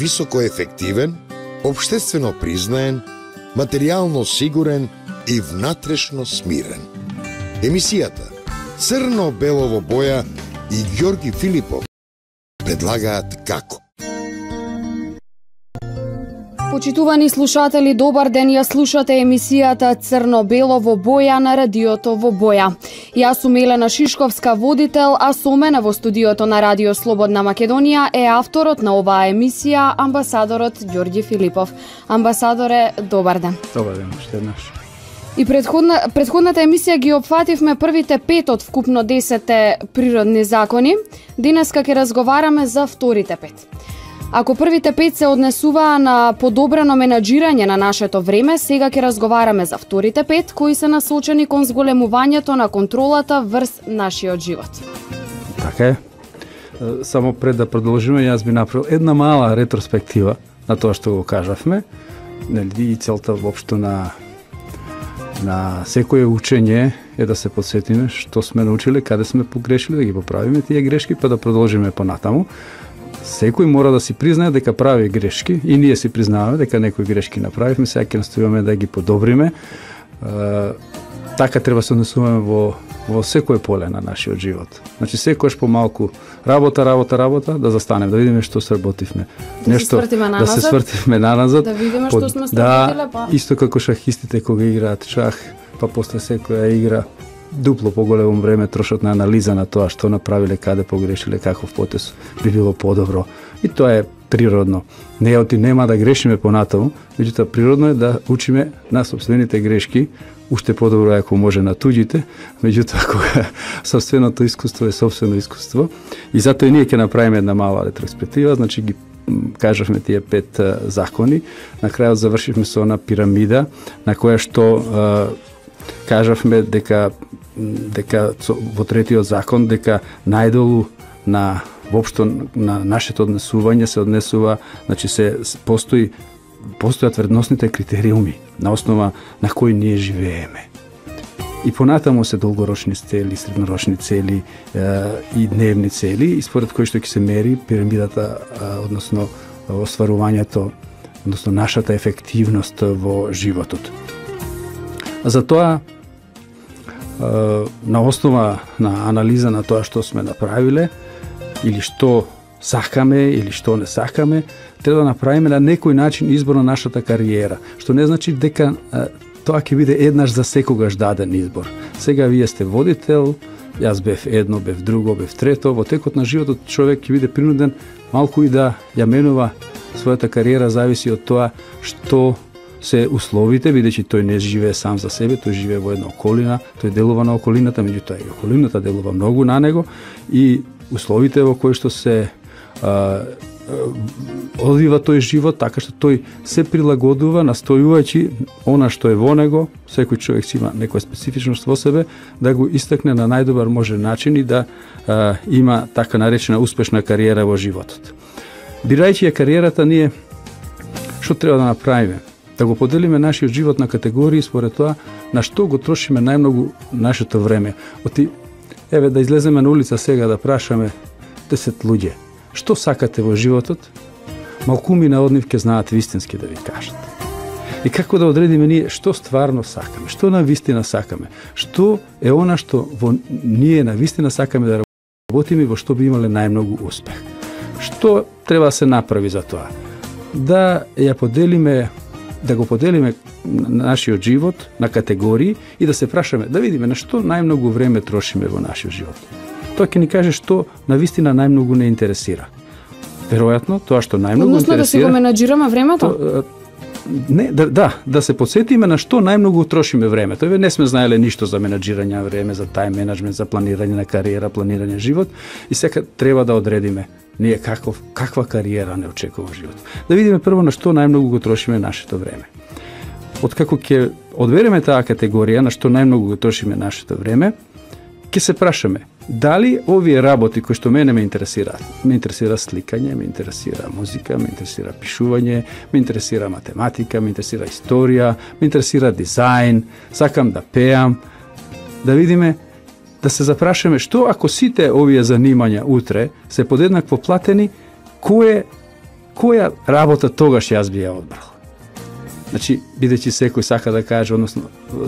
високо ефективен, обштествено признаен, материјално сигурен и внатрешно смирен. Емисијата Црно-белово боја и Ѓорги Филипов предлагаат како Почитувани слушатели, добар ден, ја слушате емисијата Црно-бело во боја на радиото во боја. Јас сум Елена Шишковска, водител, а со мене во студиото на Радио Слободна Македонија е авторот на оваа емисија, амбасадорот Ѓорѓи Филипов. Амбасадоре, добар ден. Добар ден, уште еднаш. И предходна, предходната емисија ги опфативме првите пет од вкупно десете природни закони. Денеска ќе разговараме за вторите пет. Ако првите пет се однесуваа на подобрено менаџирање на нашето време, сега ќе разговараме за вторите пет, кои се насочени кон зголемувањето на контролата врз нашиот живот. Така е. Само пред да продолжиме, јас би направил една мала ретроспектива на тоа што го кажавме. Нели, и целта воопшто на на секое учење е да се подсетиме што сме научиле, каде сме погрешили, да ги поправиме тие грешки, па да продолжиме понатаму секој мора да си признае дека прави грешки и ние си признаваме дека некои грешки направивме, сега ќе настојуваме да ги подобриме. Е, така треба се однесуваме во во секој поле на нашиот живот. Значи секојаш помалку работа, работа, работа, да застанеме, да видиме што сработивме. Да Нешто се да се свртиме наназад. Да видиме што сме да, па. Исто како шахистите кога играат шах, па после секоја игра дупло поголемо време трошат на анализа на тоа што направиле, каде погрешиле, каков потес би било подобро. И тоа е природно. Не оти нема да грешиме понатаму, меѓутоа природно е да учиме на собствените грешки, уште подобро ако може на туѓите, меѓутоа кога собственото искуство е собствено искуство и затоа и ние ќе направиме една мала ретроспектива, значи ги кажавме тие пет закони, на крајот завршивме со она пирамида на која што кажавме дека дека во третиот закон дека најдолу на воопшто на нашето однесување се однесува, значи се постои постојат вредносните критериуми на основа на кои ние живееме. И понатаму се долгорочни цели, среднорочни цели е, и дневни цели, и според кои што ќе се мери пирамидата, е, односно остварувањето, односно нашата ефективност во животот. За тоа на основа на анализа на тоа што сме направиле или што сакаме или што не сакаме, треба да направиме на некој начин избор на нашата кариера, што не значи дека тоа ќе биде еднаш за секогаш даден избор. Сега вие сте водител, јас бев едно, бев друго, бев трето, во текот на животот човек ќе биде принуден малку и да ја менува својата кариера зависи од тоа што се условите, бидејќи тој не живее сам за себе, тој живее во една околина, тој делува на околината, меѓутоа и околината делува многу на него и условите во кои што се а, одвива тој живот, така што тој се прилагодува, настојувајќи она што е во него, секој човек си има некоја специфичност во себе, да го истакне на најдобар може начин и да а, има така наречена успешна кариера во животот. Бирајќи ја кариерата ние, што треба да направиме? Да го поделиме нашиот живот на категории според тоа на што го трошиме најмногу нашето време. Оти, еве да излеземе на улица сега да прашаме 10 луѓе, што сакате во животот? Малкумина од нив ќе знаат вистински да ви кажат. И како да одредиме ние што стварно сакаме, што на вистина сакаме, што е она што во ние на вистина сакаме да работиме во што би имале најмногу успех. Што треба да се направи за тоа? Да ја поделиме да го поделиме нашиот живот на категории и да се прашаме, да видиме на што најмногу време трошиме во нашиот живот. Тоа ќе ни каже што на вистина најмногу не интересира. Веројатно, тоа што најмногу Односно, интересира... да се го менаџираме времето? То, не, да, да, да се подсетиме на што најмногу трошиме време. Тој не сме знаеле ништо за менаџирање на време, за тај менеджмент, за планирање на кариера, планирање на живот и сега треба да одредиме ние каков, каква кариера не очекува живот. Да видиме прво на што најмногу го трошиме нашето време. Откако ќе одбереме таа категорија на што најмногу го трошиме нашето време, ќе се прашаме дали овие работи кои што мене ме интересираат, ме интересира сликање, ме интересира музика, ме интересира пишување, ме интересира математика, ме интересира историја, ме интересира дизајн, сакам да пеам, да видиме да се запрашаме што ако сите овие занимања утре се подеднакво платени, кое која работа тогаш јас би ја одбрал? Значи, бидејќи секој сака да каже, односно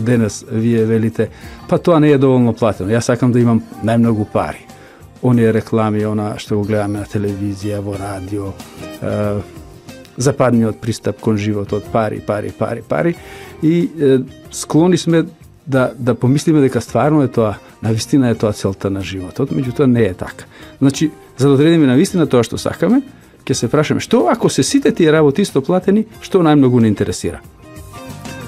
денес вие велите, па тоа не е доволно платено. Јас сакам да имам најмногу пари. Оние реклами, она што го гледаме на телевизија, во радио, е, западниот пристап кон животот, пари, пари, пари, пари. И е, склони сме да, да помислиме дека стварно е тоа, на вистина е тоа целта на животот, меѓутоа не е така. Значи, за да одредиме на вистина тоа што сакаме, ќе се прашаме што ако се сите тие работи исто платени, што најмногу не интересира.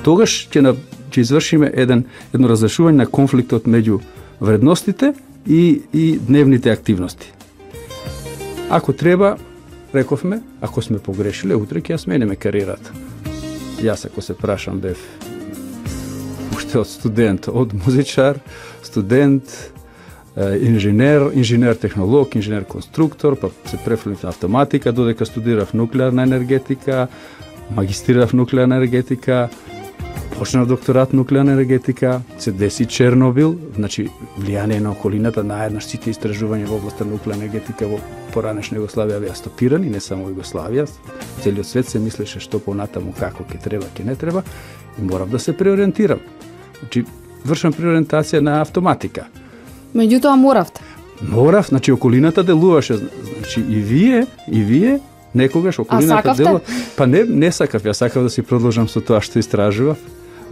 Тогаш ќе на ќе извршиме еден едно разрешување на конфликтот меѓу вредностите и и дневните активности. Ако треба, рековме, ако сме погрешиле, утре ќе ја смениме кариерата. Јас ако се прашам бев уште од студент, од музичар, студент, инженер, инженер технолог, инженер конструктор, па се префрлив на автоматика, додека студирав нуклеарна енергетика, магистрирав нуклеарна енергетика, почнав докторат нуклеарна енергетика, се деси Чернобил, значи влијание на околината, наеднаш сите истражувања во областа нуклеарна енергетика во поранешна Југославија беа стопирани, не само Југославија, целиот свет се мислеше што понатаму како ќе треба, ќе не треба, и морав да се преориентирам. Значи, вршам преориентација на автоматика Меѓутоа моравте. Морав, значи околината делуваше, значи и вие, и вие некогаш околината делува. Па не, не сакав, ја сакав да си продолжам со тоа што истражував.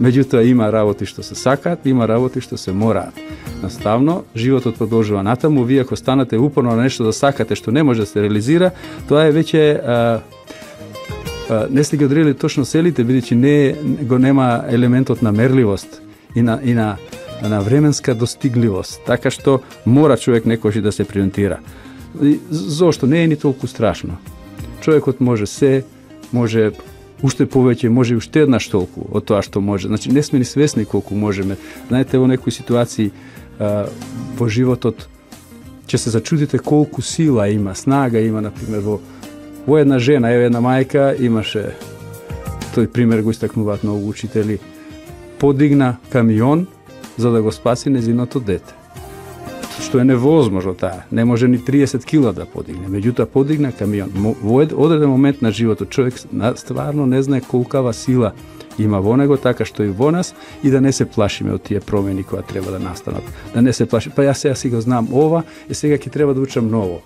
Меѓутоа има работи што се сакаат, има работи што се мораат. Наставно, животот продолжува натаму, вие ако станете упорно на нешто да сакате што не може да се реализира, тоа е веќе а, а, не сте ги одредили точно селите, бидејќи не го нема елементот на мерливост и на, и на на временска достигливост, така што мора човек некојаш да се приориентира. Зошто не е ни толку страшно. Човекот може се, може уште повеќе, може уште еднаш толку од тоа што може. Значи не сме ни свесни колку можеме. Знаете, во некои ситуации а, во животот ќе се зачудите колку сила има, снага има, например, во, во една жена, еве една мајка имаше тој пример го истакнуваат многу учители, подигна камион за да го спаси незиното дете. Што е невозможно таа. Не може ни 30 кила да подигне. Меѓутоа подигна камион. Во одреден момент на животот човек стварно не знае колкава сила има во него, така што и во нас, и да не се плашиме од тие промени кои треба да настанат. Да не се плашиме. Па јас сега си го знам ова, и сега ќе треба да учам ново.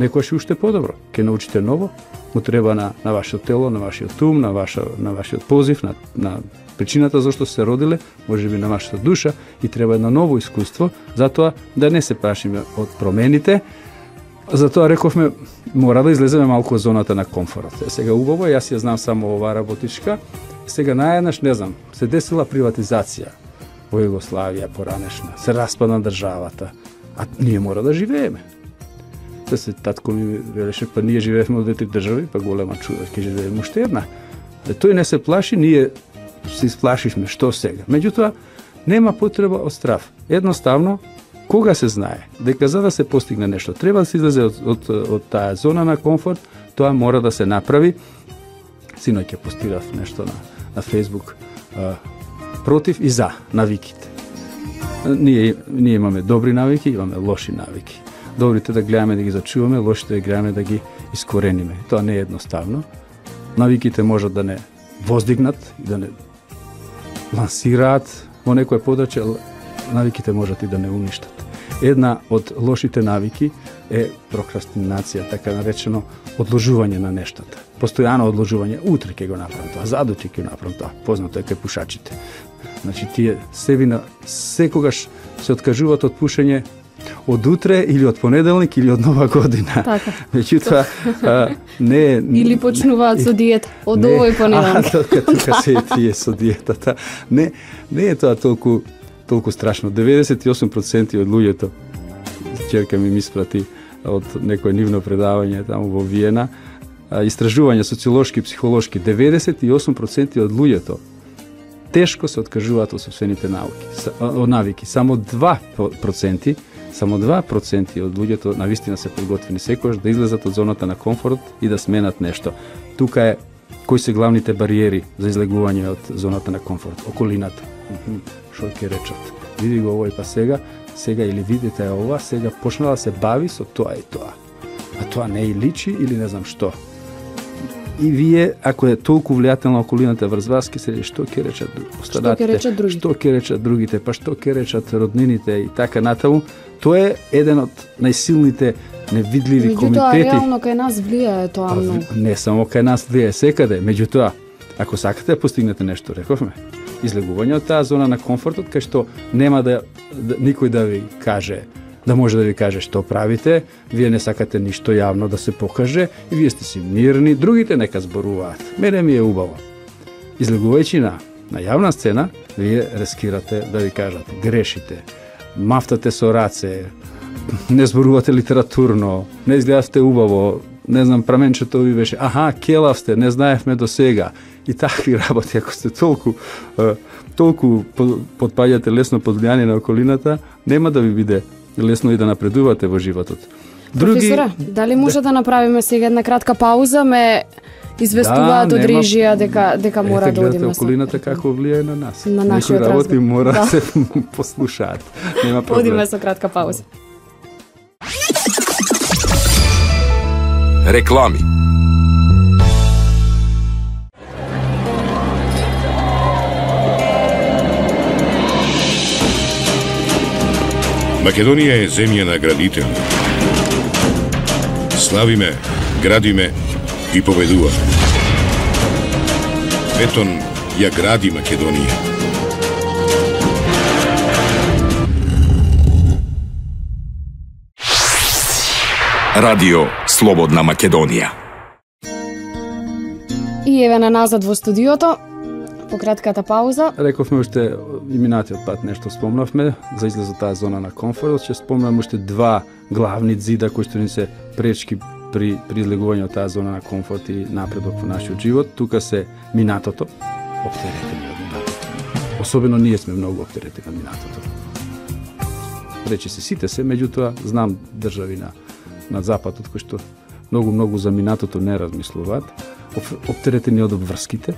Некојаш уште подобро. Ке научите ново, му треба на, на вашето тело, на вашиот ум, на, ваша, на вашиот позив, на, на причината зашто се родиле, може би на вашата душа и треба едно ново искуство, затоа да не се прашиме од промените, Затоа рековме, мора да излеземе малку од зоната на комфорт. Сега убаво, јас ја знам само оваа работичка, сега наеднаш, не знам, се десила приватизација во Југославија поранешна, се распадна државата, а ние мора да живееме. Се се татко ми велеше, па ние живеевме од две држави, па голема чуда, ќе живееме уште една. Тој не се плаши, ние се исплашивме што сега. Меѓутоа, нема потреба од страв. Едноставно, кога се знае дека за да се постигне нешто, треба да се излезе од, од, од таа зона на комфорт, тоа мора да се направи. Синој ќе постирав нешто на, на Facebook а, против и за навиките. Ние, ние имаме добри навики, имаме лоши навики. Добрите да гледаме да ги зачуваме, лошите да гледаме да ги искорениме. Тоа не е едноставно. Навиките можат да не воздигнат и да не лансираат во некое подрачје, навиките можат и да не уништат. Една од лошите навики е прокрастинација, така наречено одложување на нештата. Постојано одложување, утре ќе го направам тоа, задутре ќе го направам тоа, познато е кај пушачите. Значи тие на секогаш се откажуваат од пушење од утре или од понеделник или од нова година. Така. Меѓутоа не или почнуваат со диета од не, овој понеделник. А, тука, тука се тие со диетата. Не, не е тоа толку толку страшно. 98% од луѓето ќерка ми ми спрати од некој нивно предавање таму во Виена, истражување социолошки и психолошки, 98% од луѓето тешко се откажуваат од собствените науки, од навики. Само 2% Само 2% од луѓето на вистина се подготвени секојаш да излезат од зоната на комфорт и да сменат нешто. Тука е кои се главните бариери за излегување од зоната на комфорт, околината. Што ќе речат? Види го овој па сега, сега или видите ова, сега почнала да се бави со тоа и тоа. А тоа не и личи или не знам што и вие, ако е толку влијателна околината врз вас, ќе се што ќе речат останатите, што ќе речат другите, што ќе речат другите, па што ќе речат роднините и така натаму. Тоа е еден од најсилните невидливи меѓутоа, комитети. Меѓутоа, реално кај нас влијае тоа многу. Не само кај нас влијае секаде, меѓутоа, ако сакате да постигнете нешто, рековме, излегување од таа зона на комфортот, кај што нема да, да никој да ви каже да може да ви каже што правите, вие не сакате ништо јавно да се покаже и вие сте си мирни, другите нека зборуваат. Мене ми е убаво. Излегувајќи на, на јавна сцена, вие рискирате да ви кажат грешите, мафтате со раце, не зборувате литературно, не изгледавте убаво, не знам, праменчето ви беше, аха, келав сте, не знаевме до сега. И такви работи, ако сте толку, толку подпаѓате лесно под влијание на околината, нема да ви биде лесно и да напредувате во животот. Други... Професора, дали може да, да направиме сега една кратка пауза, ме известуваат да, од режија дека дека мора Ете, да одиме. Ете, околината како влијае на нас. На нашиот работи разговор. мора да. да се послушаат. Нема проблем. Одиме со кратка пауза. Реклами Македонија е земја на градители. Славиме, градиме и победуваме. Бетон ја гради Македонија. Радио Слободна Македонија. И еве на назад во студиото, по кратката пауза. Рековме уште э, и минатиот пат нешто спомнавме за излез од таа зона на комфорт, ќе спомнам уште два главни зида кои што ни се пречки при при излегување од таа зона на комфорт и напредок во нашиот живот. Тука се минатото, оптеретени од минатото. Особено ние сме многу оптеретени од минатото. Рече се сите се, меѓутоа знам држави на на западот кои што многу многу за минатото не размислуваат, оптеретени од обврските,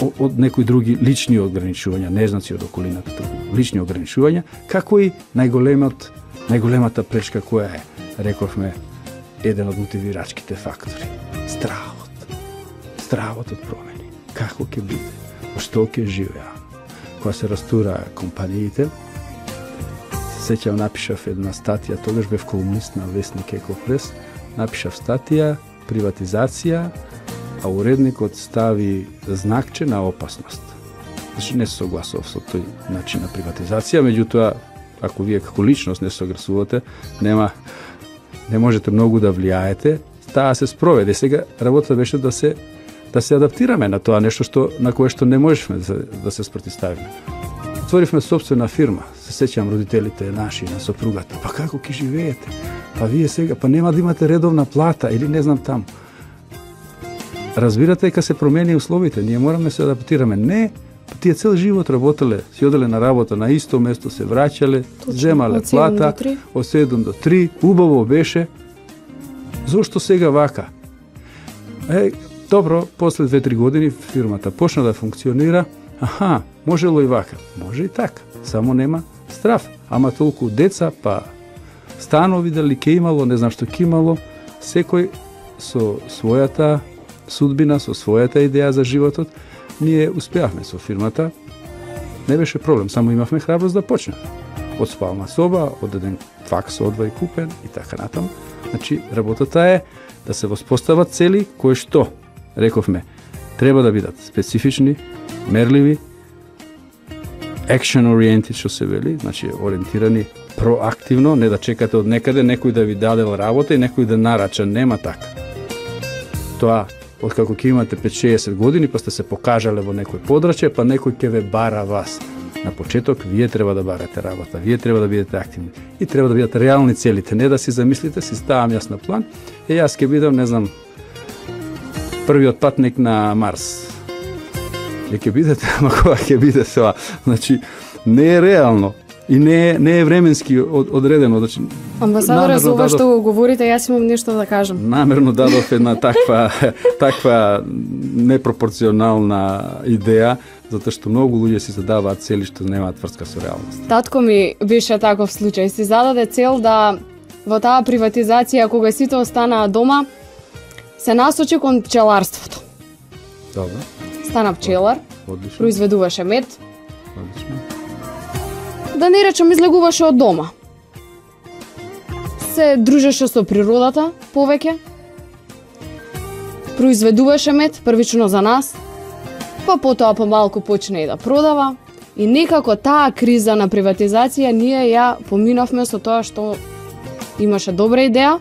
од некои други лични ограничувања, незнаци од околината, туку лични ограничувања, како и најголемот најголемата пречка која е, рековме, еден од мотивирачките фактори. Стравот. Стравот од промени. Како ќе биде? Што ќе живеа? Кога се растура компаниите, се напишав една статија, тогаш бев колумнист на вестник Екопрес, напишав статија приватизација а уредникот стави знакче на опасност. Значи не се согласував со тој начин на приватизација, меѓутоа ако вие како личност не согласувате, нема не можете многу да влијаете, таа се спроведе. Сега работата беше да се да се адаптираме на тоа нешто што на кое што не можевме да се, да се спротиставиме. Отворивме собствена фирма. Се сеќавам родителите наши на сопругата. Па како ќе живеете? Па вие сега, па нема да имате редовна плата или не знам таму разбирате дека се промени условите, ние мораме да се адаптираме. Не, тие цел живот работеле, си оделе на работа на исто место, се враќале, земале плата, од 7 до 3, убаво беше. Зошто сега вака? Е, добро, после 2-3 години фирмата почна да функционира, аха, можело и вака. Може и така, само нема страф. Ама толку деца, па станови дали ке имало, не знам што ке имало, секој со својата судбина, со својата идеја за животот, ние успеавме со фирмата. Не беше проблем, само имавме храброст да почнеме. Од спална соба, од еден факс одвај купен и така натаму. Значи, работата е да се воспостават цели кои што, рековме, треба да бидат специфични, мерливи, action oriented што се вели, значи ориентирани проактивно, не да чекате од некаде некој да ви даде работа и некој да нарача, нема така. Тоа откако ќе имате 5-60 години, па сте се покажале во некој подрачје, па некој ќе ве бара вас. На почеток вие треба да барате работа, вие треба да бидете активни и треба да бидат реални целите, не да си замислите, си ставам јас на план, е јас ќе бидам, не знам, првиот патник на Марс. И ќе бидете, ама кога ќе биде тоа? Значи, не е реално и не е, не е временски одредено. Значи, Амбасадоре, за ова што го говорите, јас имам нешто да кажам. Намерно дадов една таква, таква непропорционална идеја, затоа што многу луѓе си задаваат цели што немаат врска со реалност. Татко ми беше таков случај. Си зададе цел да во таа приватизација, кога сите останаа дома, се насочи кон пчеларството. Добро, Стана пчелар, одлично, произведуваше мед, одлично да не речам излегуваше од дома. Се дружеше со природата повеќе. Произведуваше мед првично за нас, па потоа помалку почне и да продава. И некако таа криза на приватизација ние ја поминавме со тоа што имаше добра идеја,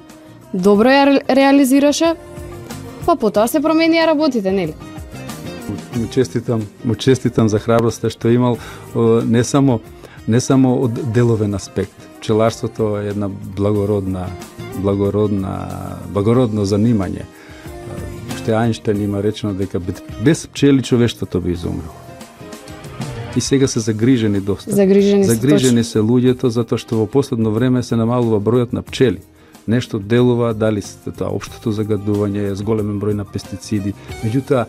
добро ја реализираше, па потоа се променија работите, нели? му честитам, му честитам за храброста што имал не само не само од деловен аспект. Пчеларството е една благородна благородна благородно занимање. Уште Ајнштајн има речено дека без- пчели човештвото би изумрело. И сега се загрижени доста. Загрижени се Загрижени се луѓето затоа што во последно време се намалува бројот на пчели. Нешто делува, дали се тоа општото загадување, зголемен број на пестициди. Меѓутоа,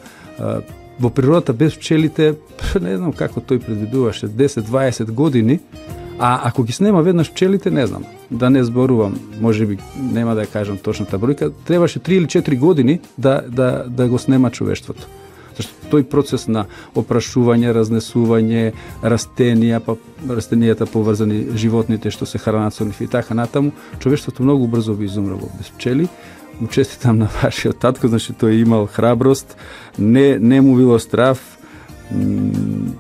во природата без пчелите, не знам како тој предвидуваше, 10-20 години, а ако ги снема веднаш пчелите, не знам, да не зборувам, може би нема да ја кажам точната бројка, требаше 3 или 4 години да, да, да го снема човештвото. Зашто тој процес на опрашување, разнесување, растенија, па растенијата поврзани животните што се хранат со нив и така натаму, човештвото многу брзо би изумрело без пчели. Му честитам на вашиот татко, значи тој имал храброст, не не му било страв, м,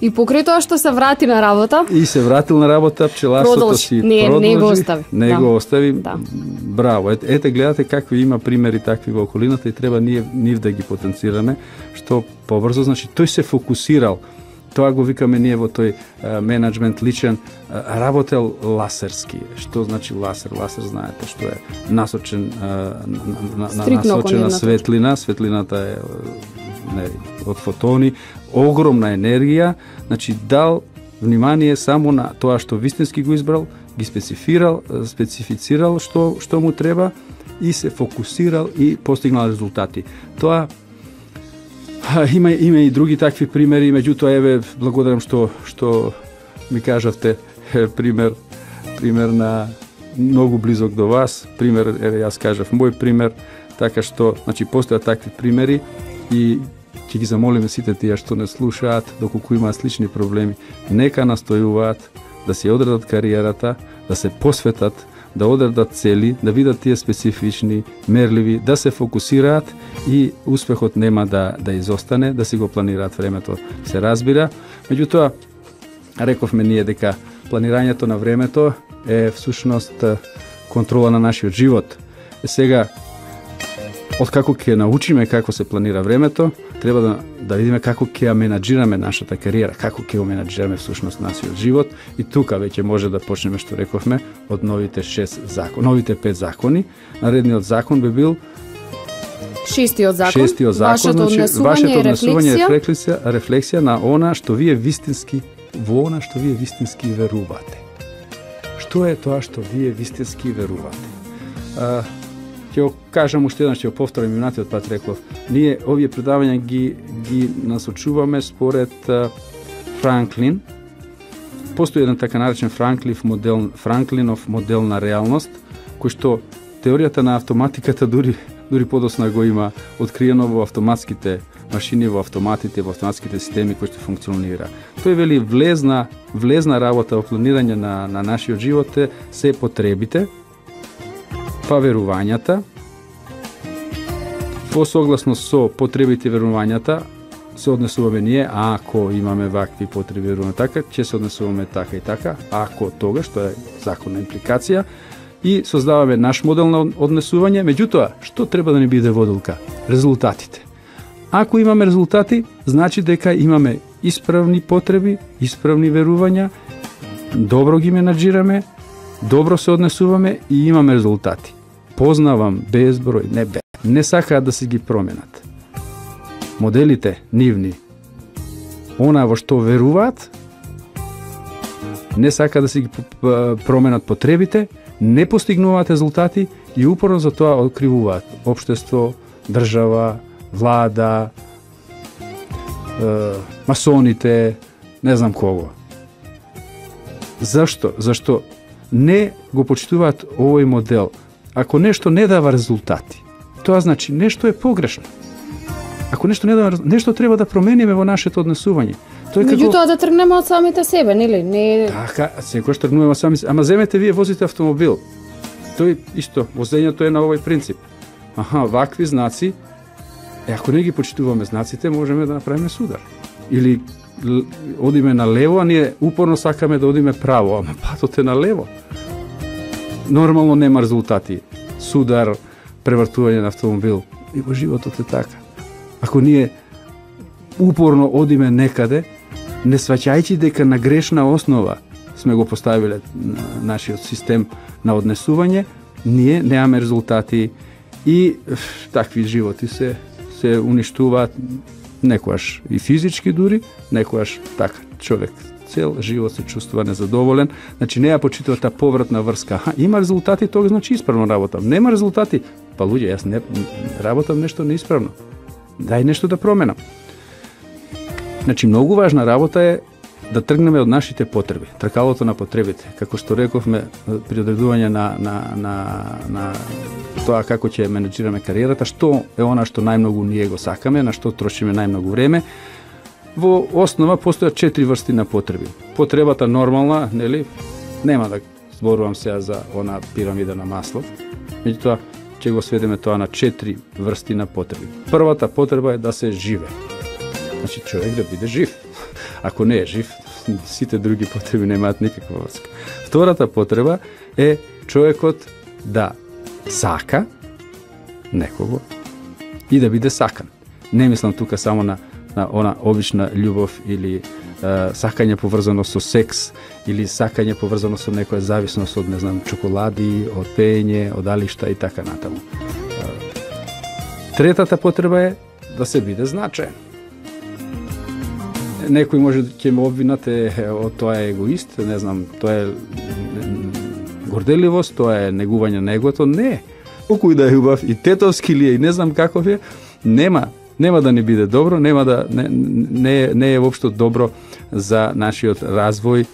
И покрај тоа што се врати на работа, и се вратил на работа, пчеларството си Не, продолжи. не го остави. Не Да. го остави. Да. Браво. Ете, ете гледате какви има примери такви во околината и треба ние нив да ги потенцираме, што побрзо, значи тој се фокусирал тоа го викаме ние во тој менеджмент личен, работел ласерски. Што значи ласер? Ласер знаете што е насочен на, на, насочена светлина, светлината е не, од фотони, огромна енергија, значи дал внимание само на тоа што вистински го избрал, ги специфирал, специфицирал што што му треба и се фокусирал и постигнал резултати. Тоа има има и други такви примери, меѓутоа еве благодарам што што ми кажавте е, пример пример на многу близок до вас, пример еве јас кажав мој пример, така што значи постојат такви примери и ќе ги замолиме сите тие што не слушаат, доколку имаат слични проблеми, нека настојуваат да се одредат кариерата, да се посветат, да одредат да цели, да видат тие специфични, мерливи, да се фокусираат и успехот нема да да изостане, да си го планираат времето, се разбира. Меѓутоа, рековме ние дека планирањето на времето е всушност контрола на нашиот живот. сега сега, откако ќе научиме како се планира времето, треба да, да видиме како ќе ја менаџираме нашата кариера, како ќе ја менаџираме всушност нашиот живот и тука веќе може да почнеме што рековме од новите 6 закон, новите 5 закони. Наредниот закон би бил шестиот закон, шестиот закон, вашето значи однесување вашето однесување е рефлексија, рефлексија, рефлексија на она што вие вистински во она што вие вистински верувате. Што е тоа што вие вистински верувате? Ќе го кажам уште еднаш, ќе го повторам минатиот пат реков. Ние овие предавања ги ги насочуваме според Франклин. Постои еден така наречен Франклив модел, Франклинов модел на реалност, кој што теоријата на автоматиката дури дури подосна го има откриено во автоматските машини, во автоматите, во автоматските системи кои што функционира. Тој вели влезна влезна работа во планирање на на нашиот живот се потребите, па верувањата, во согласно со потребите верувањата, се однесуваме ние, ако имаме вакви потреби верување верувања така, ќе се однесуваме така и така, ако тога, што е законна импликација, и создаваме наш модел на однесување, меѓутоа, што треба да ни биде водилка? Резултатите. Ако имаме резултати, значи дека имаме исправни потреби, исправни верувања, добро ги менаджираме, добро се однесуваме и имаме резултати. Познавам безброј, не бе, не сакаат да се ги променат. Моделите нивни, она во што веруваат, не сака да се ги променат потребите, не постигнуваат резултати и упорно за тоа откривуваат општество, држава, влада, е, масоните, не знам кого. Зашто? Зашто не го почитуваат овој модел. Ако нешто не дава резултати, тоа значи нешто е погрешно. Ако нешто не да нешто треба да промениме во нашето однесување. Тоа е како Меѓутоа да тргнеме од самите себе, нели? Не Така, секојаш тргнуваме сами, ама земете вие возите автомобил. Тој исто, возењето е на овој принцип. Аха, вакви знаци, е ако не ги почитуваме знаците, можеме да направиме судар. Или одиме на лево, а ние упорно сакаме да одиме право, ама патот е на лево. Нормално нема резултати. Судар, превртување на автомобил. И во животот е така. Ако ние упорно одиме некаде, не сваќајќи дека на грешна основа сме го поставиле на- нашиот систем на однесување, ние немаме резултати и такви животи се се уништуваат некојаш и физички дури, некојаш така човек цел живот се чувствува незадоволен, значи не ја почитува таа повратна врска. Ха, има резултати, тоа значи исправно работам. Нема резултати, па луѓе, јас не работам нешто неисправно. Дај нешто да променам. Значи, многу важна работа е да тргнеме од нашите потреби, тркалото на потребите. Како што рековме при одредување на, на, на, на тоа како ќе менеджираме кариерата, што е она што најмногу ние го сакаме, на што трошиме најмногу време, во основа постојат четири врсти на потреби. Потребата нормална, нели, нема да зборувам сега за она пирамида на Маслов, меѓутоа ќе го сведеме тоа на четири врсти на потреби. Првата потреба е да се живе. Значи човек да биде жив. Ако не е жив, сите други потреби немаат никаква врска. Втората потреба е човекот да сака некого и да биде сакан. Не мислам тука само на, на она обична љубов или е, сакање поврзано со секс или сакање поврзано со некоја зависност од не знам чоколади, од пење, од алишта и така натаму. Третата потреба е да се биде значаен некој може ќе ме обвинате од тоа е егоист, не знам, тоа е горделивост, тоа е негување на егото, не. Колку и да е убав и тетовски ли е и не знам каков е, нема нема да ни биде добро, нема да не не, е- не е воопшто добро за нашиот развој.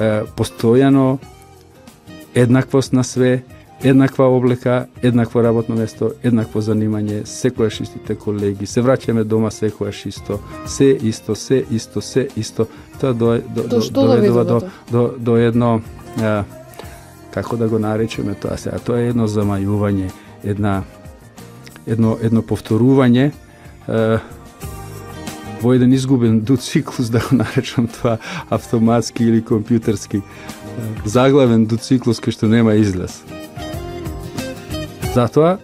Е, постојано еднаквост на све, еднаква облека, еднакво работно место, еднакво занимање, секојаш истите колеги, се враќаме дома секојаш исто, се исто, се исто, се исто. Тоа до, до, До доведува до, до, до едно, а, како да го наречеме тоа сега, тоа е едно замајување, една, едно, едно повторување, а, во еден изгубен дуциклус, да го наречам тоа автоматски или компјутерски, заглавен заглавен дуциклус кој што нема излез. Затоа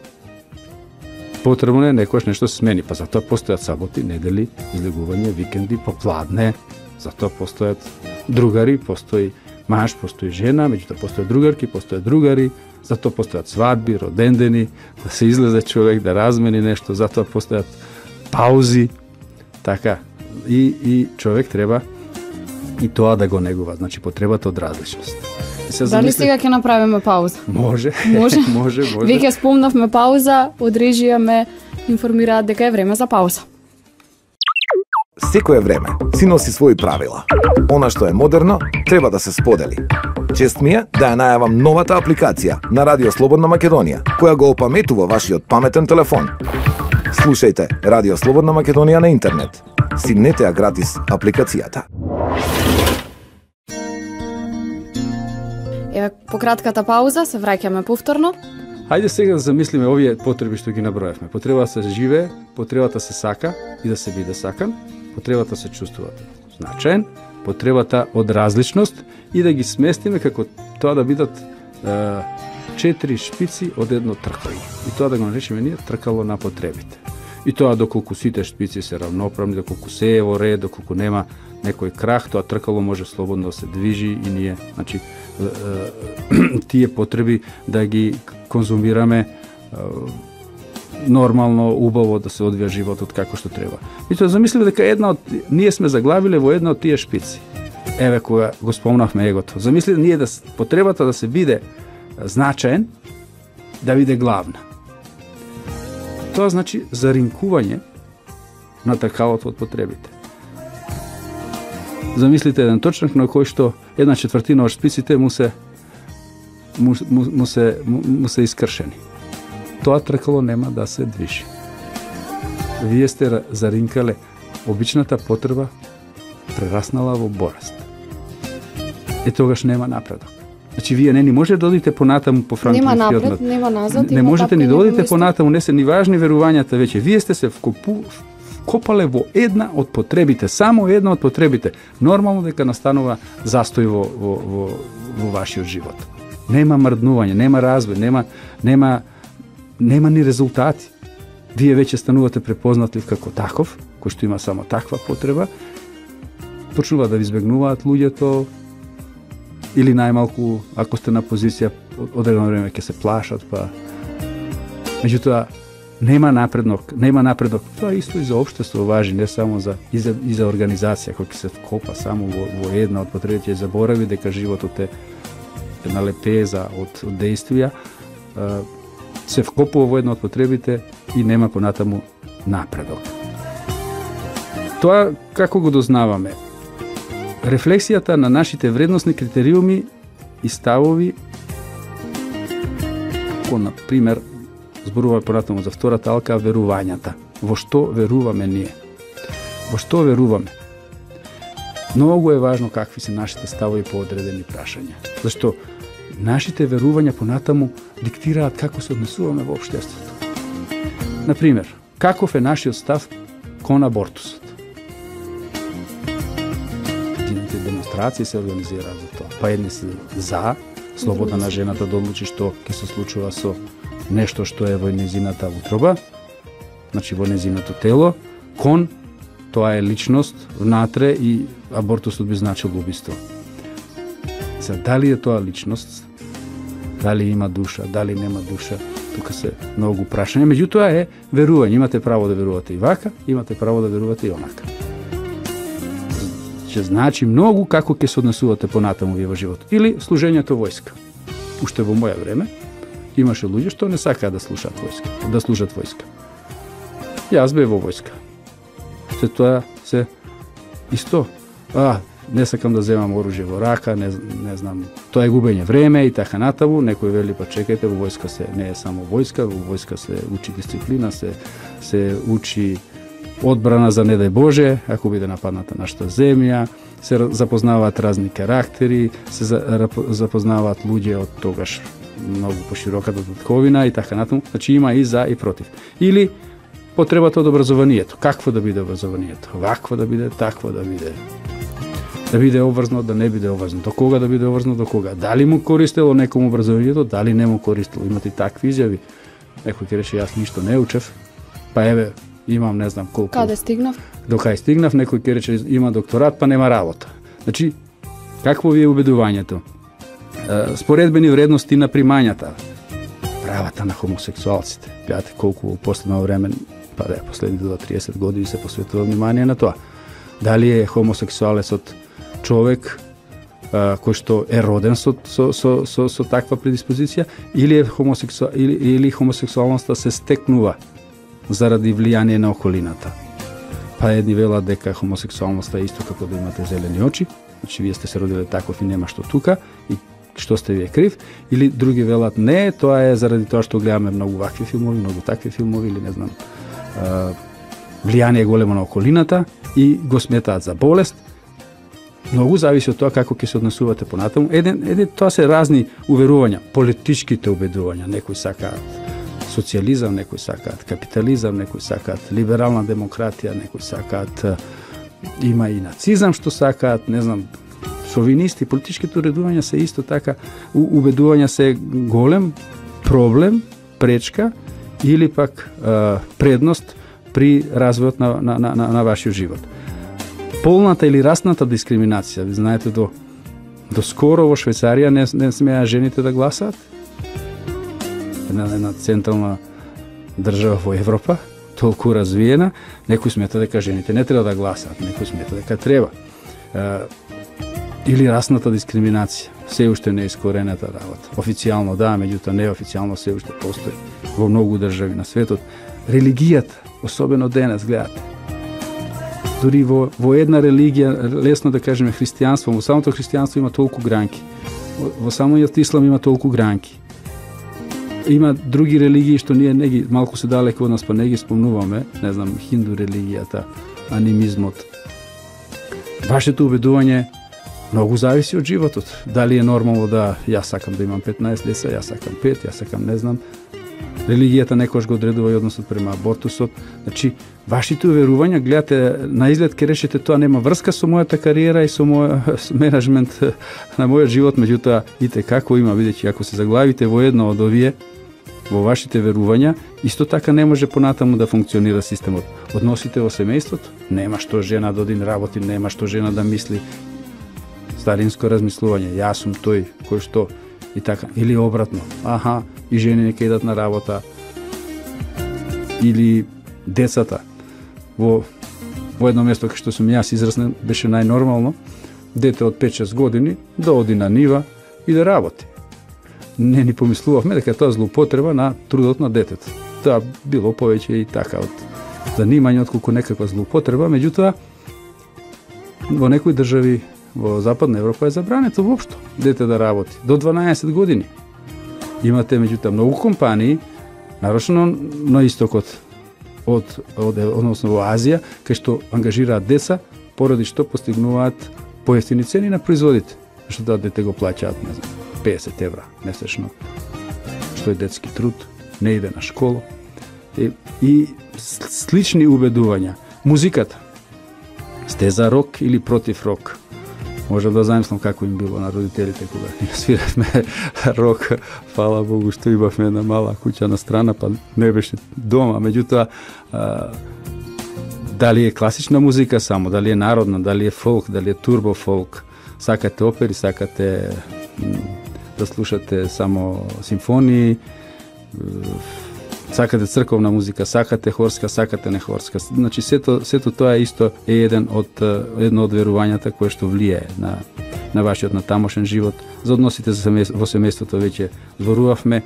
потребно е некојаш нешто да се смени, па затоа постојат саботи, недели, излегување, викенди, попладне, затоа постојат другари, постои маж, постои жена, меѓутоа постојат другарки, постојат другари, затоа постојат свадби, родендени, да се излезе човек да размени нешто, затоа постојат паузи, така, и, и човек треба и тоа да го негува, значи потребата од различност. Се Дали замисли- сега ќе направиме пауза? Може, Може? може, може. Веќе спомнавме пауза, од режија ме информираат дека е време за пауза. Секое време си носи своји правила. Она што е модерно, треба да се сподели. Чест ми е да ја најавам новата апликација на Радио Слободна Македонија, која го опаметува вашиот паметен телефон. Слушајте Радио Слободна Македонија на интернет. Симнете ја гратис апликацијата. Еве, по кратката пауза се враќаме повторно. Хајде сега да замислиме овие потреби што ги наброевме. Потреба да се живее, потребата да се сака и да се биде сакан, потребата да се чувствува значаен, потребата од различност и да ги сместиме како тоа да бидат е, четири шпици од едно тркало. И тоа да го наречеме ние тркало на потребите. И тоа доколку сите шпици се равноправни, доколку се е во ред, доколку нема некој крах, тоа тркало може слободно да се движи и ние, значи, е, тие потреби да ги конзумираме нормално, убаво да се одвија животот како што треба. И тоа замислив дека една од ние сме заглавиле во една од тие шпици. Еве кога го спомнавме егото. Замислив ние да потребата да се биде значаен, да биде главна. Тоа значи заринкување на такавото од потребите. Замислите еден точнак на кој што една четвртина од шпиците му се му, му, му се му, му се искршени. тоа тркало нема да се движи. Вие сте заринкале обичната потреба прераснала во болест. Е тогаш нема напредок. Значи вие не ни може да одите понатаму по Нема Франклинскиот напред, нема назад, не можете ни да одите понатаму, не се ни важни верувањата веќе. Вие сте се вкопу, вкопале во една од потребите, само една од потребите. Нормално дека настанува застој во, во, во, во вашиот живот. Нема мрднување, нема развој, нема, нема, нема ни резултати. Вие веќе станувате препознатлив како таков, кој што има само таква потреба, почнува да ви избегнуваат луѓето, или најмалку ако сте на позиција од- одредено време ќе се плашат, па меѓутоа нема напредок, нема напредок. Тоа исто и за општество важи, не само за и за, и за организација која ќе се вкопа само во, во една од потребите и заборави дека животот е една лепеза од, од действија, се вкопува во една од потребите и нема понатаму напредок. Тоа како го дознаваме? Рефлексијата на нашите вредносни критериуми и ставови кон на пример зборуваме понатаму за втората алка верувањата. Во што веруваме ние? Во што веруваме? Многу е важно какви се нашите ставови по одредени прашања. Зашто нашите верувања понатаму диктираат како се однесуваме во општеството. Например, каков е нашиот став кон абортусот? Демонстрации се организираат за тоа. Па едни се за, слобода на жената да одлучи што ќе се случува со нешто што е во незината утроба, значи во незиното тело, кон тоа е личност внатре и абортусот би значил убиство. За дали е тоа личност, дали има душа, дали нема душа, тука се многу прашања, меѓутоа е верување, имате право да верувате и вака, имате право да верувате и онака. Ќе значи многу како ќе се однесувате понатаму ви во живот. Или служењето војска. Уште во моја време имаше луѓе што не сакаа да слушаат војска, да служат војска. Јас бев во војска. Се тоа се исто. А, не сакам да земам оружје во рака, не, не знам, тоа е губење време и така натаму. Некој вели па чекајте, во војска се не е само војска, во војска се учи дисциплина, се се учи одбрана за не дај Боже, ако биде нападната нашата земја, се запознаваат разни карактери, се запознаваат луѓе од тогаш многу пошироката татковина и така натаму. Значи има и за и против. Или потребата од образованието. Какво да биде образованието? Вакво да биде, такво да биде. Да биде обврзно, да не биде обврзно. До кога да биде обврзно, до кога? Дали му користело некому образованието, дали не му користело. Имате такви изјави. Некој ќе рече, јас ништо не учев, па еве, имам не знам колку Каде стигнав? до кај стигнав, некој ќе рече има докторат, па нема работа. Значи, какво ви е убедувањето? Споредбени вредности на примањата, правата на хомосексуалците. Гледате колку во последно време, па да, последните 2-30 години се посветува внимание на тоа. Дали е хомосексуалецот човек кој што е роден со, со, со, со, со таква предиспозиција или е хомосексу... или, или хомосексуалноста се стекнува заради влијание на околината. Па едни велат дека хомосексуалноста е исто како да имате зелени очи, значи вие сте се родиле таков и нема што тука и што сте вие крив, или други велат не, тоа е заради тоа што гледаме многу вакви филмови, многу такви филмови или не знам, влијание големо на околината и го сметаат за болест. Многу зависи од тоа како ќе се однесувате понатаму. Еден, еден тоа се разни уверувања, политичките убедувања, некои сакаат социјализам, некои сакаат капитализам, некои сакаат либерална демократија, некои сакаат има и нацизам што сакаат, не знам, шовинисти, политичките уредувања се исто така, убедувања се голем проблем, пречка или пак е, предност при развојот на, на, на, на, на вашиот живот. Полната или расната дискриминација, ви знаете до до скоро во Швајцарија не, не смеа жените да гласаат. Една, една централна држава во Европа, толку развиена, некој смета дека жените не треба да гласат, некој смета дека треба. Е, или расната дискриминација, се уште не е искорената работа. Официјално да, меѓутоа неофицијално се уште постои во многу држави на светот. Религијата, особено денес, гледате, дури во, во една религија, лесно да кажеме христијанство, во самото христијанство има толку гранки. Во, во самиот ислам има толку гранки има други религии што ние не ги малку се далеко од нас, па не ги спомнуваме, не знам, хинду религијата, анимизмот. Вашето убедување многу зависи од животот. Дали е нормално да јас сакам да имам 15 деца, јас сакам 5, јас сакам не знам. Религијата некош го одредува и односот према абортусот. Значи, вашите уверувања, гледате, на изглед ке решите тоа нема врска со мојата кариера и со мојот менеджмент на мојот живот, меѓутоа ите како има, бидејќи ако се заглавите во едно од овие, во вашите верувања, исто така не може понатаму да функционира системот. Односите во семејството, нема што жена да один работи, нема што жена да мисли. Старинско размислување, јас сум тој кој што и така, или обратно. Аха, и жени не идат на работа. Или децата. Во во едно место кај што сум јас израснен, беше најнормално дете од 5-6 години да оди на нива и да работи не ни помислувавме дека тоа злоупотреба на трудот на детето. Тоа било повеќе и така од занимање отколку некаква злоупотреба, меѓутоа во некои држави во Западна Европа е забрането воопшто дете да работи до 12 години. Имате меѓутоа многу компании, нарочно на истокот од, од односно во Азија, кај што ангажираат деца поради што постигнуваат поевтини цени на производите, што да дете го плаќаат, не знам, 50 евра месечно, што е детски труд, не иде на школа. И, и слични убедувања. Музиката. Сте за рок или против рок? Може да замислам како им било на родителите кога ние свиравме рок. Фала Богу што имавме една мала куќа на страна, па не беше дома. Меѓутоа, дали е класична музика само, дали е народна, дали е фолк, дали е турбо фолк, сакате опери, сакате да слушате само симфонии, сакате црковна музика, сакате хорска, сакате не хорска. Значи сето сето тоа е исто е еден од едно од верувањата кое што влијае на на вашиот на тамошен живот. За односите за семејство, во семејството веќе зборувавме.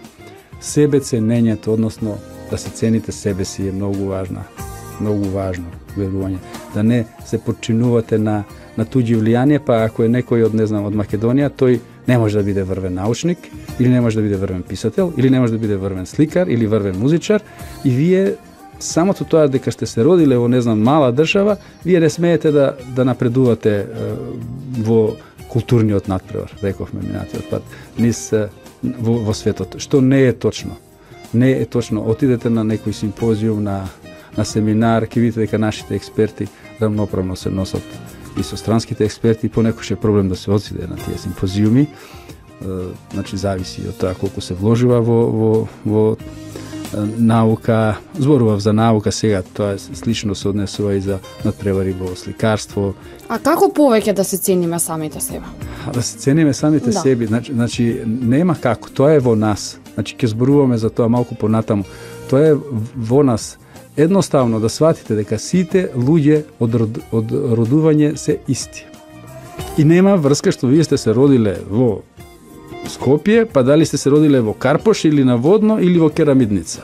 Себе ценењето, односно да се цените себе си е многу важна. Многу важно верување. Да не се подчинувате на на туѓи влијание, па ако е некој од не знам од Македонија, тој не може да биде врвен научник, или не може да биде врвен писател, или не може да биде врвен сликар, или врвен музичар, и вие самото тоа дека сте се родиле во не знам мала држава, вие не смеете да да напредувате е, во културниот надпревар, рековме минатиот пат, низ во, во светот, што не е точно. Не е точно. Отидете на некој симпозиум, на на семинар, ќе видите дека нашите експерти рамноправно се носат и со странските експерти понекош е проблем да се одиде на тие симпозиуми. Значи зависи од тоа колку се вложува во во во наука, зборував за наука сега, тоа слично се однесува и за надпревари во сликарство. А како повеќе да се цениме самите себе? А да се цениме самите да. себе, значи, значи нема како, тоа е во нас. Значи ќе зборуваме за тоа малку понатаму. Тоа е во нас едноставно да сватите дека сите луѓе од, род, од родување се исти. И нема врска што вие сте се родиле во Скопје, па дали сте се родиле во Карпош или на Водно или во Керамидница.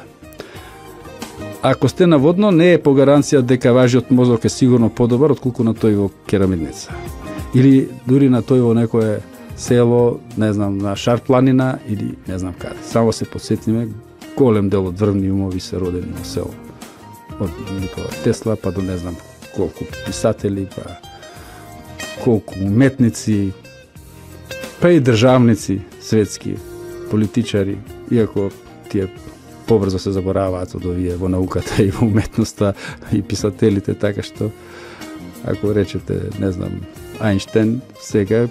Ако сте на Водно, не е по гаранција дека важиот мозок е сигурно подобар отколку на тој во Керамидница. Или дури на тој во некое село, не знам, на Шар планина или не знам каде. Само се подсетиме, голем дел од врвни умови се родени во село од Никола Тесла па до не знам колку писатели, па колку уметници, па и државници светски, политичари, иако тие побрзо се забораваат од овие во науката и во уметноста и писателите, така што ако речете, не знам, Айнштен, сега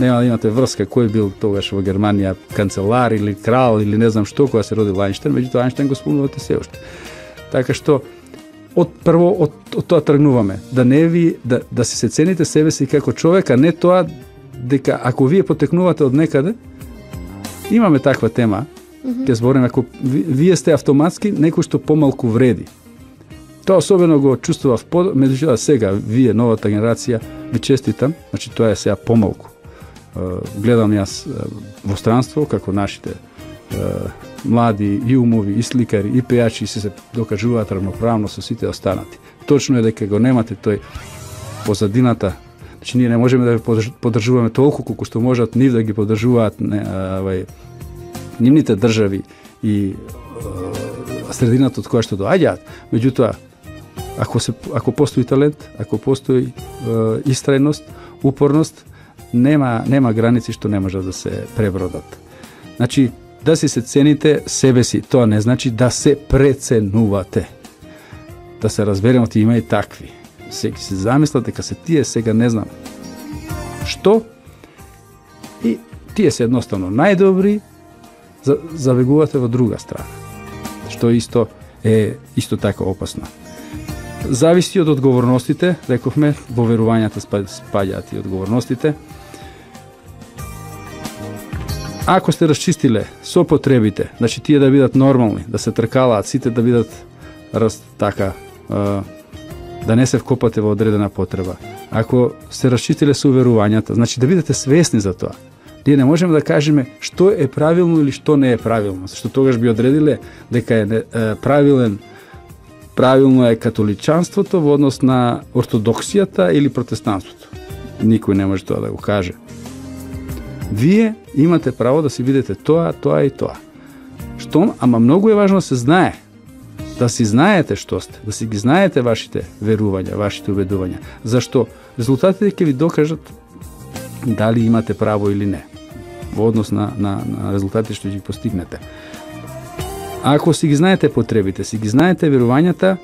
нема да имате врска кој бил тогаш во Германија канцелар или крал или не знам што кога се родил Айнштен, меѓутоа Айнштен го спомнувате се уште. Така што од прво од, од тоа тргнуваме, да не ви да да се цените себе си како човек, а не тоа дека ако вие потекнувате од некаде, имаме таква тема, mm -hmm. ќе збориме ако вие сте автоматски некој што помалку вреди. Тоа особено го чувствував по меѓутоа сега вие новата генерација ви честитам, значи тоа е сега помалку. Гледам јас во странство како нашите млади и умови, и сликари, и пејачи се се докажуваат равноправно со сите останати. Точно е дека го немате тој позадината Значи ние не можеме да ве поддржуваме толку колку што можат нив да ги поддржуваат не, авај нивните држави и средината од која што доаѓаат. Меѓутоа, ако се ако постои талент, ако постои е, истрајност, упорност, нема нема граници што не може да се пребродат. Значи, да си се цените себе си, тоа не значи да се преценувате. Да се разберемо, ти има и такви. Се се замислат дека се тие сега не знам што и тие се едноставно најдобри, забегувате во друга страна. Што исто е исто така опасно. Зависи од одговорностите, рековме, во верувањата спаѓаат и одговорностите. Ако сте расчистиле со потребите, значи тие да бидат нормални, да се тркалаат, сите да бидат раз, така, да не се вкопате во одредена потреба. Ако се расчистиле со уверувањата, значи да бидете свесни за тоа. Ние не можеме да кажеме што е правилно или што не е правилно, зашто тогаш би одредиле дека е, е правилен правилно е католичанството во однос на ортодоксијата или протестанството. Никој не може тоа да го каже. Вие имате право да си видите тоа, тоа и тоа. Што, ама многу е важно да се знае. Да си знаете што сте, да си ги знаете вашите верувања, вашите убедувања. Зашто резултатите ќе ви докажат дали имате право или не во однос на, на, на резултатите што ќе ги постигнете. Ако си ги знаете потребите, си ги знаете верувањата,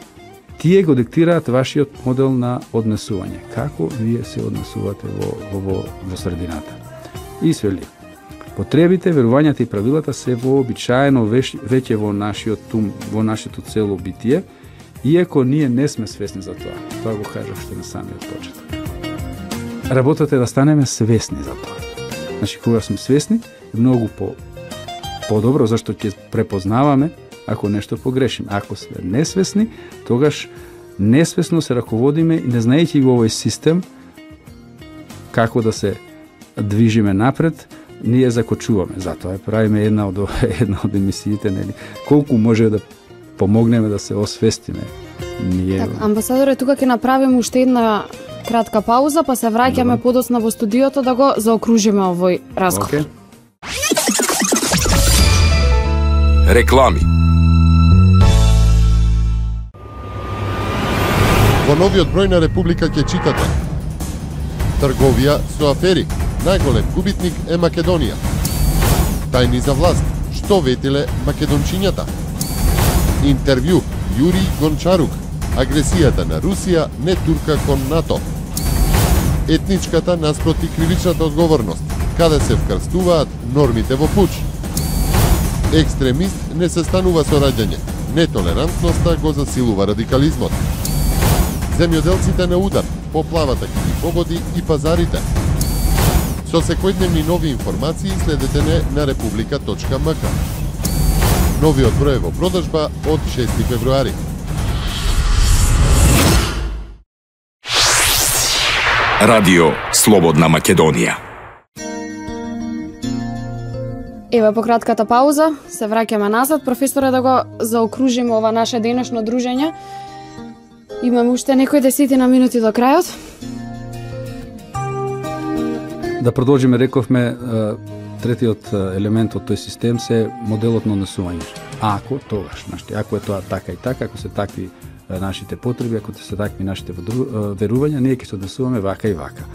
тие го диктираат вашиот модел на однесување. Како вие се однесувате во, во, во средината. И свели. Потребите, верувањата и правилата се вообичаено веќе во нашиот тум, во нашето цело битие, иако ние не сме свесни за тоа. Тоа го кажав што на самиот почеток. Работата е да станеме свесни за тоа. Значи, кога сме свесни, е многу по подобро, зашто ќе препознаваме ако нешто погрешим. Ако сме несвесни, тогаш несвесно се раководиме и не знаејќи го овој систем како да се движиме напред, ние закочуваме. Затоа е правиме една од една од емисиите, нели? Колку може да помогнеме да се освестиме. Ние Так, амбасадоре, тука ќе направиме уште една кратка пауза, па се враќаме подосна во студиото да го заокружиме овој разговор. Okay. Реклами Во новиот број на Република ќе читате Трговија со афери. Најголем губитник е Македонија. Тајни за власт. Што ветиле македончињата? Интервју Јури Гончарук. Агресијата на Русија не турка кон НАТО. Етничката наспроти кривичната одговорност. Каде се вкрстуваат нормите во пуч? Екстремист не се станува со раѓање. Нетолерантноста го засилува радикализмот. Земјоделците на удар, поплавата ги погоди и пазарите. Со секојдневни нови информации следете не на republika.mk. Новиот број е во продажба од 6 февруари. Радио Слободна Македонија. Еве по кратката пауза се враќаме назад, професоре да го заокружиме ова наше денешно дружење. Имаме уште некои десетина минути до крајот. Да продолжиме, рековме, третиот елемент од тој систем се моделот на однесување. Ако тогаш, значи, ако е тоа така и така, ако се такви нашите потреби, ако се такви нашите верувања, ние ќе се однесуваме вака и вака.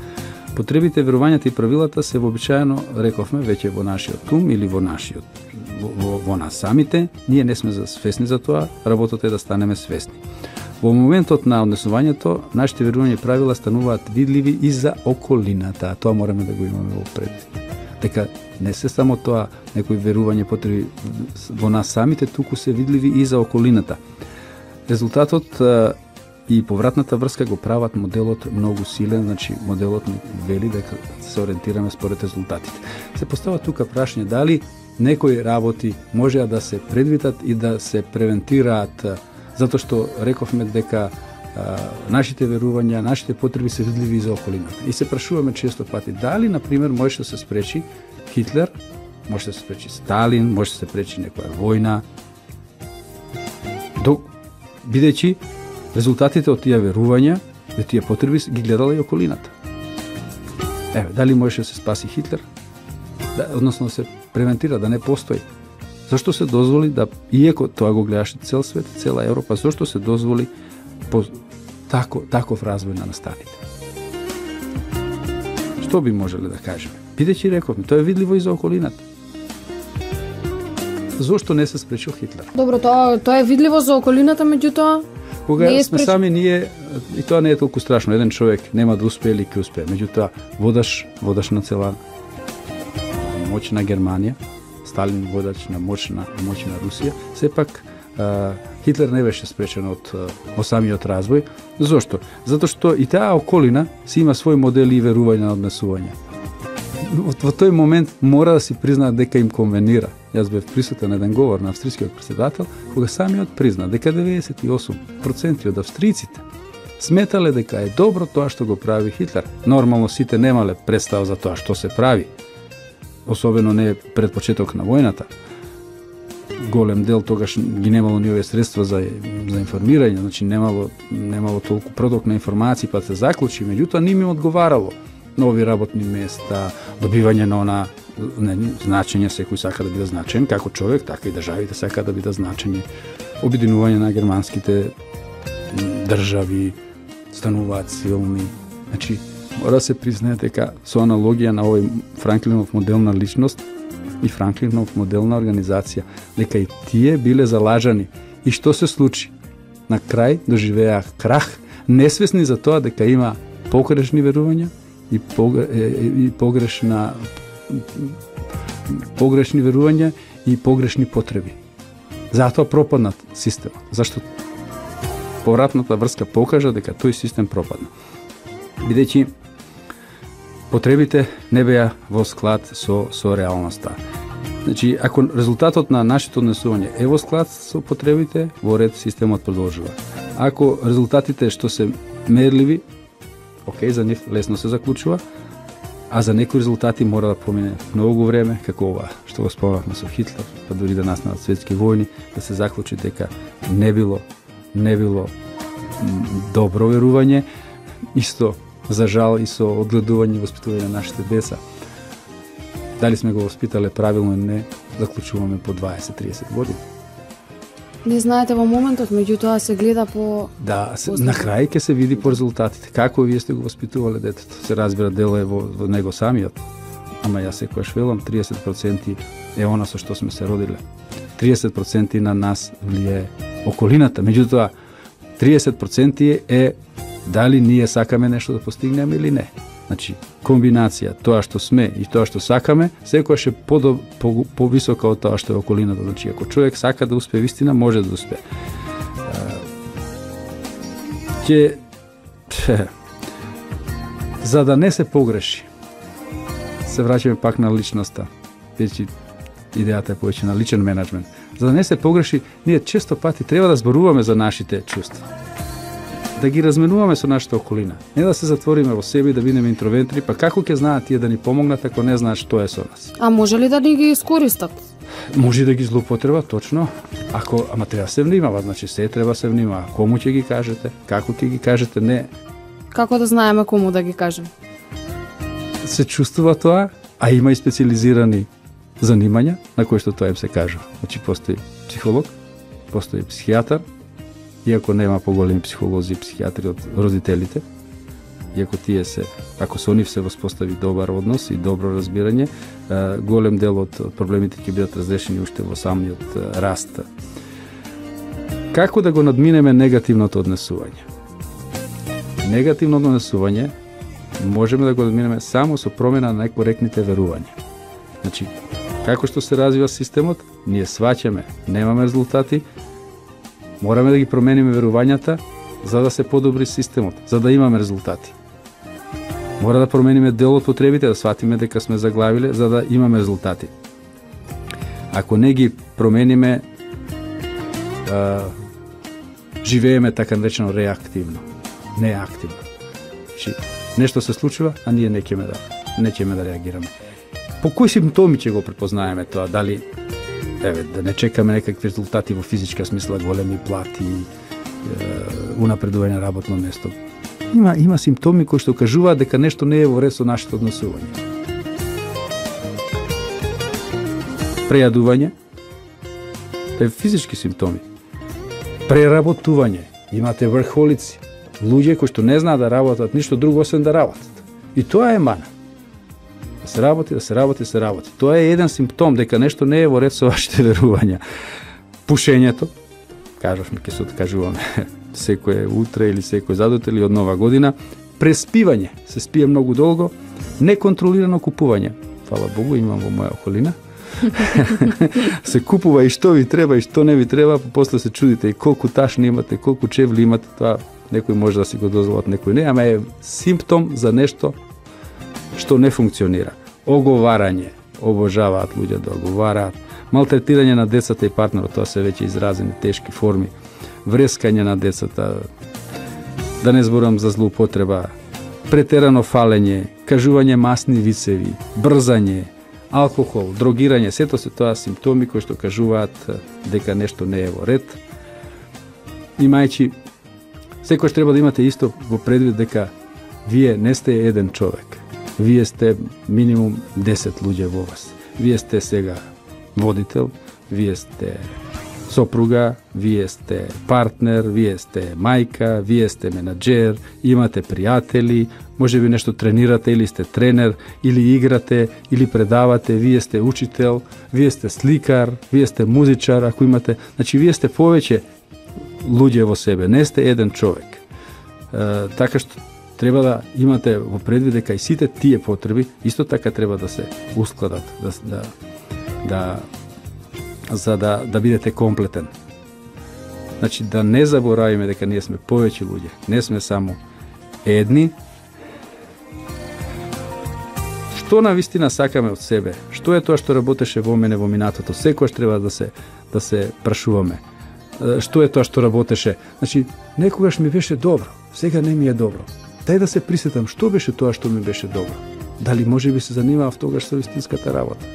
Потребите, верувањата и правилата се вообичаено, рековме, веќе во нашиот ум или во нашиот во, во, во нас самите, ние не сме свесни за тоа, работата е да станеме свесни. Во моментот на однесувањето, нашите верувања и правила стануваат видливи и за околината, тоа мораме да го имаме во пред. Дека не се само тоа некои верување потреби во нас самите, туку се видливи и за околината. Резултатот и повратната врска го прават моделот многу силен, значи моделот ни вели дека се ориентираме според резултатите. Се постава тука прашање дали некои работи може да се предвидат и да се превентираат затоа што рековме дека а, нашите верувања, нашите потреби се видливи за околината. И се прашуваме често пати дали на пример може да се спречи Хитлер, може да се спречи Сталин, може да се спречи некоја војна. Док бидејќи резултатите од тие верувања и тие потреби ги гледала и околината. Еве, дали можеше да се спаси Хитлер? Да, односно да се превентира, да не постои. Зашто се дозволи да, иеко тоа го гледаше цел свет, цела Европа, зашто се дозволи по тако, таков развој на настаните? Што би можеле да кажеме? Бидејќи рековме, тоа е видливо и за околината. Зошто не се спречил Хитлер? Добро, тоа тоа е видливо за околината, меѓутоа Кога Не е сме спреч- сами ние, и тоа не е толку страшно, еден човек нема да успее или ќе успее. Меѓутоа, водаш, водаш на цела моćна Германија, Сталин водач на моćна, моćна Русија, сепак а, Хитлер не беше спречен од, од самиот развој. Зошто? Затоа што и таа околина си има свој модел и верување на однесување. Во, во тој момент мора да си признаат дека им конвенира. Јас бев присутен на еден говор на австрискиот председател, кога самиот призна дека 98% од австриците сметале дека е добро тоа што го прави Хитлер. Нормално сите немале представа за тоа што се прави, особено не пред почеток на војната. Голем дел тогаш ги немало ни овие средства за за информирање, значи немало немало толку проток на информации, па се заклучи, меѓутоа не ми одговарало нови работни места, добивање на она не, значење, секој сака да биде значен, како човек, така и државите сака да биде значење, обединување на германските држави, стануваат силни. Значи, мора се признае дека со аналогија на овој Франклинов модел на личност и Франклинов модел на организација, дека и тие биле залажани. И што се случи? На крај доживеа крах, несвесни за тоа дека има погрешни верувања и, погре, и погрешна погрешни верувања и погрешни потреби. Затоа пропаднат системот, Зашто повратната врска покажа дека тој систем пропадна. Бидејќи потребите не беа во склад со, со реалноста. Значи, ако резултатот на нашето однесување е во склад со потребите, во ред системот продолжува. Ако резултатите што се мерливи, окей, за нив лесно се заклучува, а за некои резултати мора да помине многу време, како ова што го спомнавме со Хитлер, па дури да настанат светски војни, да се заклучи дека не било не било добро верување, исто за жал и со одгледување и воспитување на нашите деца. Дали сме го воспитале правилно или не, заклучуваме по 20-30 години. не знаете во моментот, меѓутоа се гледа по Да, се, на крај ќе се види по резултатите. Како вие сте го воспитувале детето. Се разбира дело е во, во него самиот. Ама јас секојаш велам 30% е она со што сме се родиле. 30% на нас влијае околината. Меѓутоа 30% е дали ние сакаме нешто да постигнеме или не. Значи, комбинација, тоа што сме и тоа што сакаме, секоја е по, по, повисока од тоа што е околината. Значи, ако човек сака да успее вистина, може да успее. Ќе за да не се погреши, се враќаме пак на личноста. бидејќи идејата е повеќе на личен менеджмент. За да не се погреши, ние често пати треба да зборуваме за нашите чувства. Да ги разменуваме со нашата околина. Не да се затвориме во себе и да бидеме интровентри, па како ќе знаат тие да ни помогнат ако не знаат што е со нас? А може ли да ни ги искористат? Може да ги злоупотреба, точно. Ако, ама треба се внимава, значи се треба се внимава. Кому ќе ги кажете, како ќе ги кажете, не. Како да знаеме кому да ги кажем? Се чувствува тоа, а има и специализирани занимања на кои што тоа им се кажува. Значи постои психолог, постои психијатар, иако нема поголеми психолози и психијатри од родителите, иако тие се, ако со нив се воспостави добар однос и добро разбирање, голем дел од проблемите ќе бидат разрешени уште во самиот раст. Како да го надминеме негативното однесување? Негативното однесување можеме да го надминеме само со промена на некоректните верувања. Значи, како што се развива системот, ние сваќаме, немаме резултати, мораме да ги промениме верувањата за да се подобри системот, за да имаме резултати. Мора да промениме дел од потребите, да сватиме дека сме заглавиле, за да имаме резултати. Ако не ги промениме, а, живееме така наречено реактивно, не активно. Значи, нешто се случува, а ние не ќеме да не ќеме да реагираме. По кои симптоми ќе го препознаеме тоа? Дали еве да не чекаме некакви резултати во физичка смисла, големи плати, е, унапредување на работно место. Има има симптоми кои што кажуваат дека нешто не е во ред со нашето однесување. Прејадување, е физички симптоми. Преработување, имате врхолици, луѓе кои што не знаат да работат ништо друго освен да работат. И тоа е мана. Да се работи, да се работи, да се работи. Тоа е еден симптом дека нешто не е во ред со вашите верувања. Пушењето, кажавме, ќе се откажуваме секое утре или секој задот или од нова година, преспивање, се спие многу долго, неконтролирано купување. Фала Богу, имам во моја околина. се купува и што ви треба и што не ви треба, после се чудите и колку ташни имате, колку чевли имате, тоа некој може да си го дозволат, некој не, ама е симптом за нешто што не функционира. Оговарање, обожаваат луѓе да оговараат, малтретирање на децата и партнерот, тоа се веќе изразени тешки форми, врескање на децата, да не зборам за злоупотреба, претерано фалење, кажување масни вицеви, брзање, алкохол, дрогирање, сето се тоа симптоми кои што кажуваат дека нешто не е во ред. Имајќи, секојаш треба да имате исто во предвид дека вие не сте еден човек. Вие сте минимум 10 луѓе во вас. Вие сте сега водител, вие сте сопруга, вие сте партнер, вие сте мајка, вие сте менаџер, имате пријатели, може би нешто тренирате или сте тренер, или играте, или предавате, вие сте учител, вие сте сликар, вие сте музичар, ако имате, значи вие сте повеќе луѓе во себе, не сте еден човек. Е, така што треба да имате во предвид дека и сите тие потреби исто така треба да се ускладат, да, да, да за да, да бидете комплетен. Значи, да не заборавиме дека ние сме повеќе луѓе. Не сме само едни. Што на вистина сакаме од себе? Што е тоа што работеше во мене во минатото? Секојаш треба да се да се прашуваме. Што е тоа што работеше? Значи, некогаш ми беше добро, сега не ми е добро. Дај да се присетам што беше тоа што ми беше добро. Дали може би се занимавав тогаш со вистинската работа?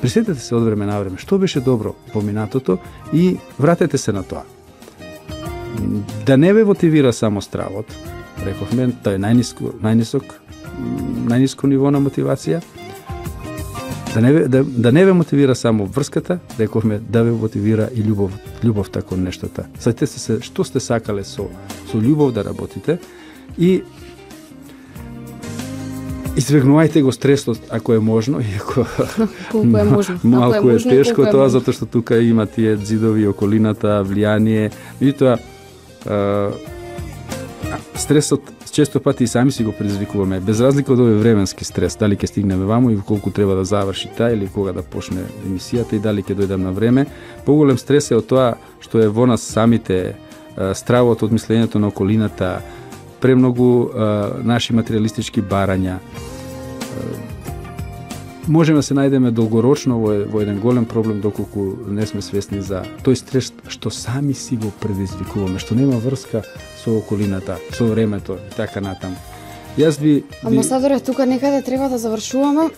Присетете се од време на време што беше добро поминатото и вратете се на тоа. Да не ве мотивира само стравот, рековме, тоа е најниско, најнисок, најниско ниво на мотивација. Да не, да, да не ве мотивира само врската, рековме да ве мотивира и љубов, љубовта кон нештата. Сетете се што сте сакале со, со љубов да работите и Избегнувајте го стресот ако е можно, иако колку е можно. малку е, можно, тешко е тоа можно. затоа што тука има тие ѕидови околината, влијание. Меѓутоа стресот често пати и сами си го предизвикуваме, без разлика од овој временски стрес, дали ќе стигнеме ваму и колку треба да заврши таа или кога да почне емисијата и дали ќе дојдам на време. Поголем стрес е од тоа што е во нас самите стравот од мислењето на околината, премногу наши материалистички барања. Можеме да се најдеме долгорочно во, во еден голем проблем доколку не сме свесни за тој стрес што сами си го предизвикуваме, што нема врска со околината, со времето и така натаму. Јас би Амбасадоре, тука некаде треба да завршуваме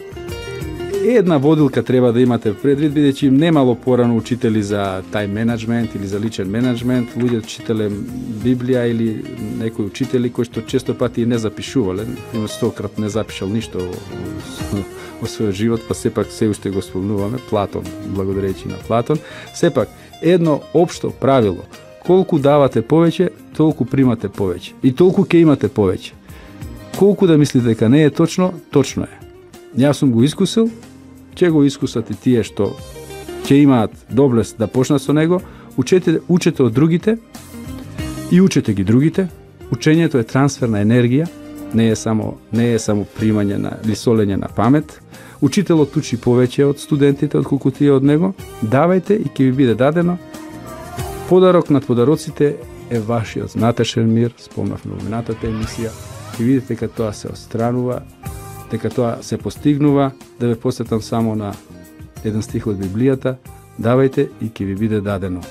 една водилка треба да имате предвид, бидејќи немало порано учители за тај менеджмент или за личен менеджмент, луѓе читале Библија или некои учители кои што често пати не запишувале, има стократ не запишал ништо во својот живот, па сепак се уште го спомнуваме, Платон, благодарејќи на Платон. Сепак, едно општо правило, колку давате повеќе, толку примате повеќе. И толку ќе имате повеќе. Колку да мислите дека не е точно, точно е. Јас сум го искусил, ќе го искусат и тие што ќе имаат доблест да почнат со него, учете, учете од другите и учете ги другите. Учењето е трансфер на енергија, не е само не е само примање на или солење на памет. Учителот учи повеќе од студентите отколку тие од него. Давајте и ќе ви биде дадено. Подарок над подароците е вашиот знатешен мир, спомнав на минатата емисија. Ќе видите дека тоа се отстранува, дека тоа се постигнува, да ве посетам само на еден стих од Библијата, давајте и ќе ви биде дадено.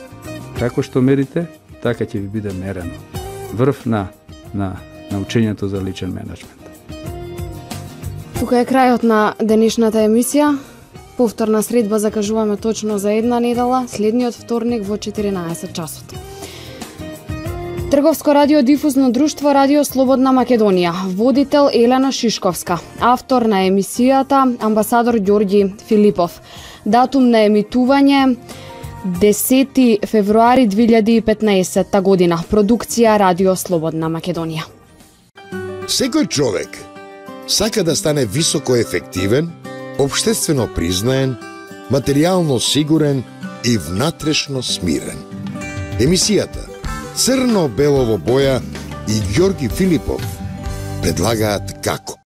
Како што мерите, така ќе ви биде мерено. Врв на, на, на учењето за личен менеджмент. Тука е крајот на денешната емисија. Повторна средба закажуваме точно за една недела, следниот вторник во 14 часот. Трговско радио дифузно друштво Радио Слободна Македонија. Водител Елена Шишковска. Автор на емисијата амбасадор Ѓорѓи Филипов. Датум на емитување 10 февруари 2015 година. Продукција Радио Слободна Македонија. Секој човек сака да стане високо ефективен, обштествено признаен, материјално сигурен и внатрешно смирен. Емисијата Црно-белово боја и Ѓорги Филипов предлагаат како?